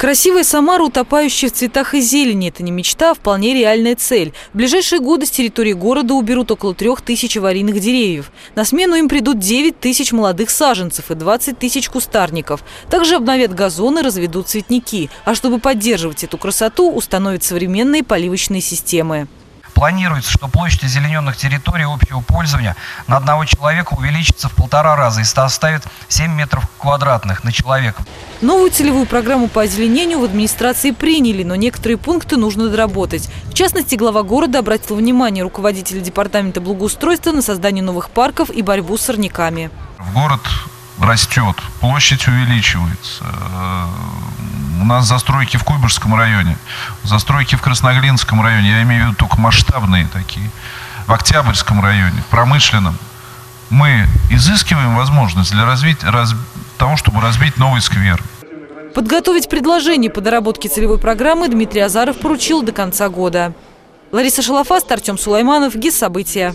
Красивая Самара, утопающая в цветах и зелени – это не мечта, а вполне реальная цель. В ближайшие годы с территории города уберут около трех тысяч аварийных деревьев. На смену им придут 9 тысяч молодых саженцев и 20 тысяч кустарников. Также обновят газоны, разведут цветники. А чтобы поддерживать эту красоту, установят современные поливочные системы. Планируется, что площадь озелененных территорий общего пользования на одного человека увеличится в полтора раза и составит 7 метров квадратных на человека. Новую целевую программу по озеленению в администрации приняли, но некоторые пункты нужно доработать. В частности, глава города обратил внимание руководителя департамента благоустройства на создание новых парков и борьбу с сорняками. В город растет, площадь увеличивается. У нас застройки в Куйбышевском районе, застройки в Красноглинском районе, я имею в виду только масштабные такие, в Октябрьском районе, в промышленном. Мы изыскиваем возможность для развития, раз, того, чтобы развить новый сквер. Подготовить предложение по доработке целевой программы Дмитрий Азаров поручил до конца года. Лариса Шалафаст, Артем Сулайманов, ГИС «События».